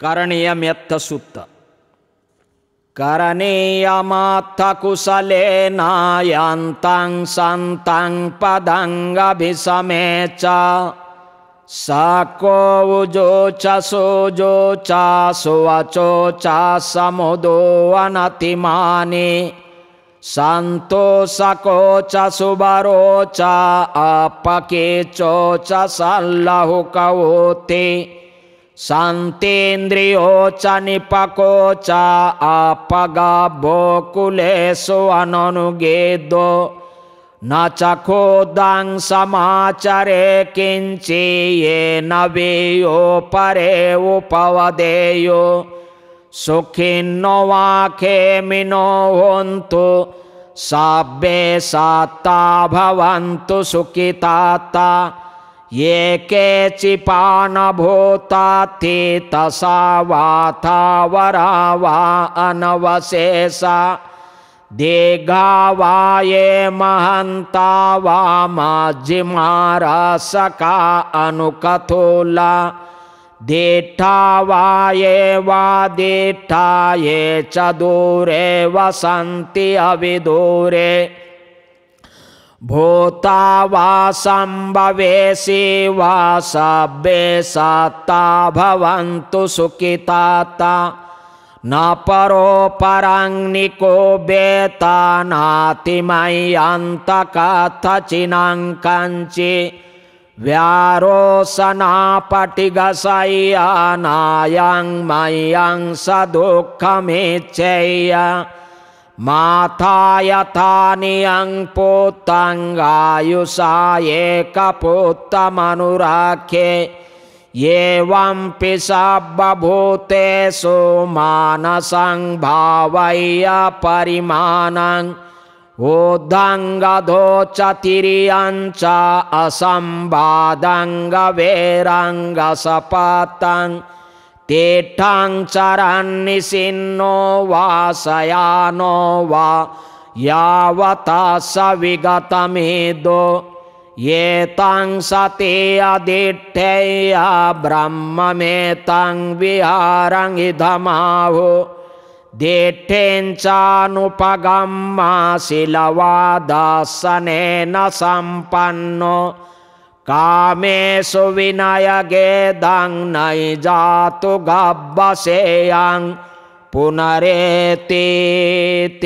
කරණීය මෙත්ත සුත්ත. කරණීයමත්තකුසලේනායන්තං සන්තං පදංගභිසමේචා සාකෝවුජෝචසෝජෝචාසුවචෝචා සමුදෝ අනතිමානේ. සන්තෝසකෝචසුබරෝචා අපකේචෝච සල්ලහුකවෝතේ शान्तेन्द्रियो च निपको च आपगाभो कुलेषु अननुगेदो। न चखोदां समाचरे किञ्चि येन वेयो परे उपवदेयो। सुखिन्नो वाखेमिनो हन्तु, सब्बे सात्ता भवन्तु सुखिताता। ये केचिपा न भूता ते तसा वा वरा वा अनवशेषा। दीघा वा ये महंता वा मज्जिमारसका अनुकथूला। दीठा वा ये वा दीठा ये च दूरे वसन्ति अविदूरे। භූතාවා සම්භවේසීවා සබ්බේ සත්තා භවන්තු සුකිතාතා නපරෝ පරංනිකෝ බේතානාතිමයි අන්තකතචිනංකංචි ව්‍යාරෝසනාපටිගසයියානායං මයං සදුක්කමිච්චෙය මාතායතානියං පොත්තංගායුසායේක පුත්තමනුරාකේ ඒවම්පි සබ්බභූතේසු මානසං භාවය්‍ය පරිමාණං ඕදංගදෝචතිරියංච අසම්බාදංග වේරංගසපාතං තේට්ටං චරන්නිසින්නෝ වාසයානෝවා යාවතස්ස විගතමේදෝ ඒතං සතේ අදිට්ඨේය බ්‍රහ්මමේතං විහාරං ඉදමාහෝ දේට්ඨෙන්චානුපගම්මා සිලවාදස්සනේන සම්පන්නෝ කාමේසු විනයගේ දංනයි ජාතු ගබ්බසේයං පුනරේතිති රත